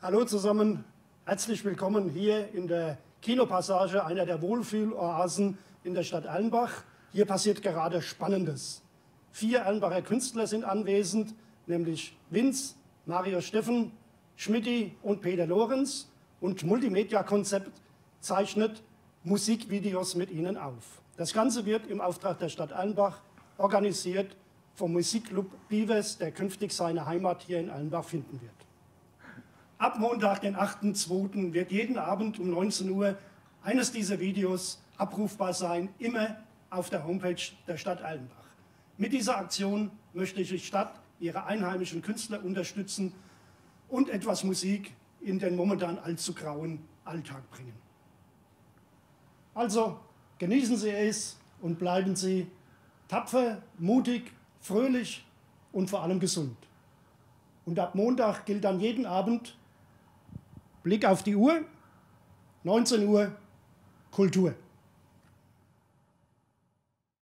Hallo zusammen, herzlich willkommen hier in der Kinopassage, einer der Wohlfühloasen in der Stadt Allenbach. Hier passiert gerade Spannendes. Vier Allenbacher Künstler sind anwesend, nämlich Vince, Mario Steffen, Schmidti und Peter Lorenz. Und Multimedia Konzept zeichnet Musikvideos mit ihnen auf. Das Ganze wird im Auftrag der Stadt Allenbach organisiert vom Musikclub Beavers, der künftig seine Heimat hier in Allenbach finden wird. Ab Montag, den 8.2. wird jeden Abend um 19 Uhr eines dieser Videos abrufbar sein, immer auf der Homepage der Stadt Allenbach. Mit dieser Aktion möchte ich die Stadt, ihre einheimischen Künstler unterstützen und etwas Musik in den momentan allzu grauen Alltag bringen. Also genießen Sie es und bleiben Sie tapfer, mutig, fröhlich und vor allem gesund. Und ab Montag gilt dann jeden Abend Blick auf die Uhr, 19 Uhr, Kultur.